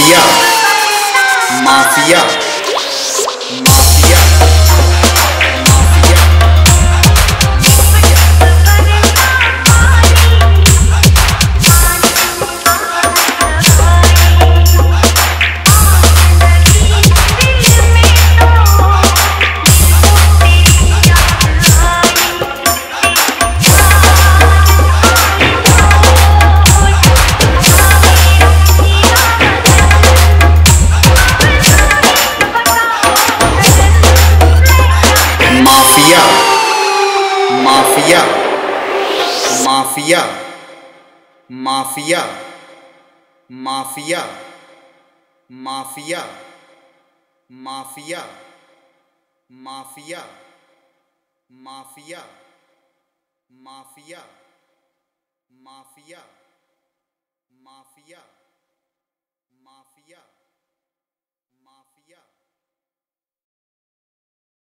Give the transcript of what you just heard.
Mafia. Mafia. Mafia. Mafia. Mafia. Mafia. Mafia. Mafia. Mafia. Mafia. Mafia. Mafia. Mafia. Mafia. Mafia.